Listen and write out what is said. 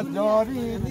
دارید